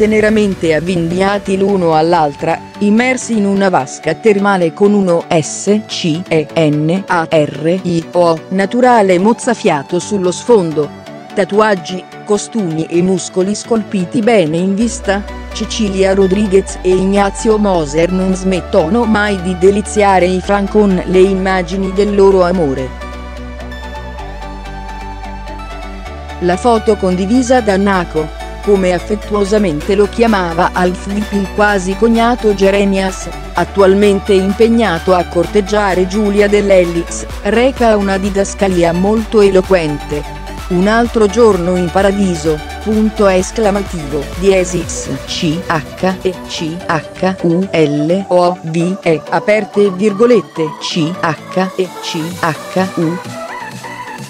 teneramente avvinghiati l'uno all'altra, immersi in una vasca termale con uno S C E N A R I O naturale mozzafiato sullo sfondo. Tatuaggi, costumi e muscoli scolpiti bene in vista. Cecilia Rodriguez e Ignazio Moser non smettono mai di deliziare i fan con le immagini del loro amore. La foto condivisa da Naco, come affettuosamente lo chiamava Alfwip il quasi cognato Jeremias, attualmente impegnato a corteggiare Giulia dell'Ellix, reca una didascalia molto eloquente. Un altro giorno in paradiso, punto esclamativo, diesis C H E C H U L O V E. Aperte virgolette. C H E C H U.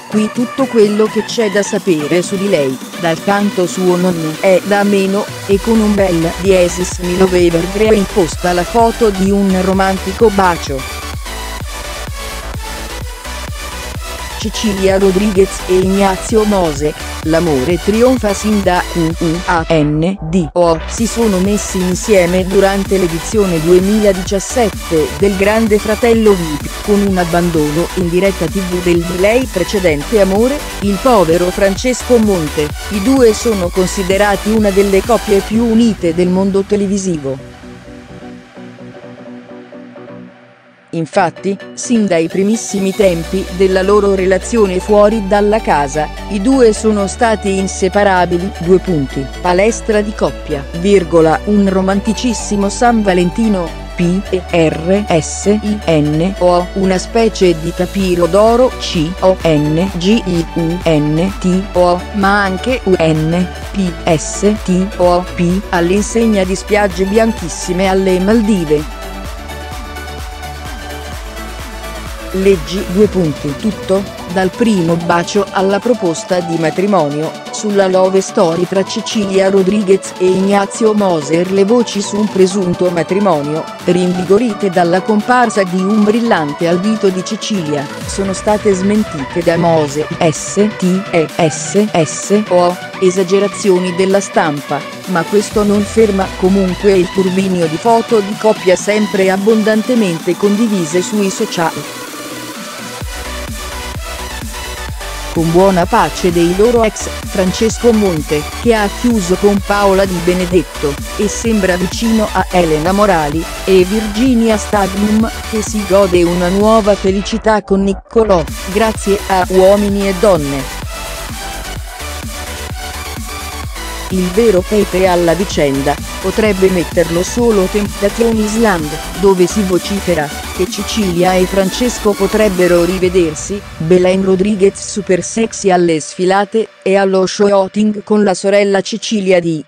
Qui tutto quello che c'è da sapere su di lei, dal canto suo non è da meno, e con un bel diesis Milo Weber imposta la foto di un romantico bacio. Cecilia Rodriguez e Ignazio Mose, l'amore trionfa sin da QUANDO si sono messi insieme durante l'edizione 2017 del Grande Fratello VIP, con un abbandono in diretta tv del lei precedente amore, il povero Francesco Monte, i due sono considerati una delle coppie più unite del mondo televisivo. Infatti, sin dai primissimi tempi della loro relazione fuori dalla casa, i due sono stati inseparabili. Due punti. Palestra di coppia, virgola, un romanticissimo San Valentino, P E R S I N O una specie di tapiro d'oro C O N G I U N T O ma anche U N P S T O P all'insegna di spiagge bianchissime alle Maldive. Leggi due punti. Tutto, dal primo bacio alla proposta di matrimonio, sulla love story tra Cecilia Rodriguez e Ignazio Moser. Le voci su un presunto matrimonio, rinvigorite dalla comparsa di un brillante al dito di Cecilia, sono state smentite da Mose. S T E S S O, esagerazioni della stampa, ma questo non ferma comunque il turbinio di foto di coppia sempre abbondantemente condivise sui social. Con buona pace dei loro ex, Francesco Monte, che ha chiuso con Paola Di Benedetto, e sembra vicino a Elena Morali, e Virginia Stagnum, che si gode una nuova felicità con Niccolò, grazie a Uomini e Donne. Il vero pepe alla vicenda, potrebbe metterlo solo Temptation Island, dove si vocifera, che Cecilia e Francesco potrebbero rivedersi, Belen Rodriguez super sexy alle sfilate, e allo show outing con la sorella Cecilia di